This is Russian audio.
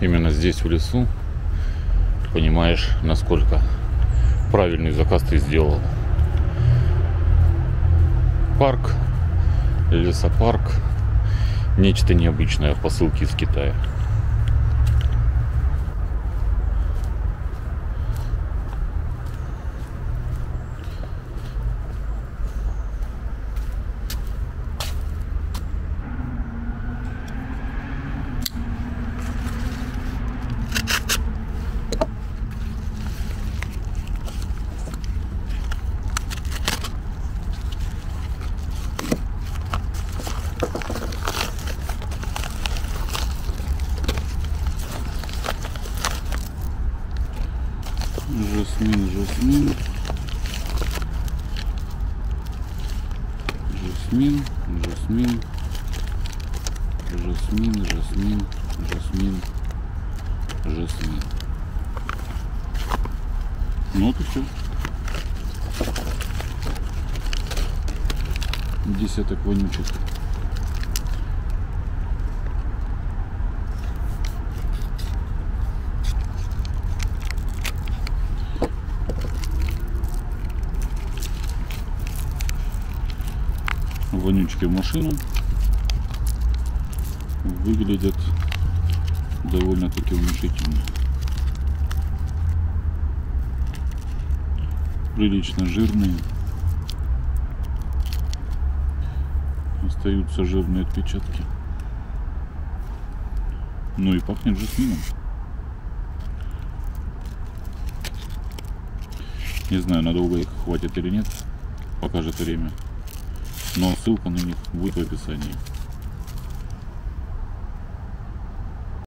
именно здесь, в лесу, понимаешь, насколько правильный заказ ты сделал. Парк, лесопарк, нечто необычное в посылке из Китая. Жасмин, жасмин. Жасмин, жасмин. Жасмин, жасмин, жасмин, жасмин. Ну вот и все. Десяток вонючек. Вонючки в машину выглядят довольно-таки внушительно. Прилично жирные. Остаются жирные отпечатки. Ну и пахнет жасмином. Не знаю, надолго их хватит или нет. Покажет время но ссылка на них будет в описании.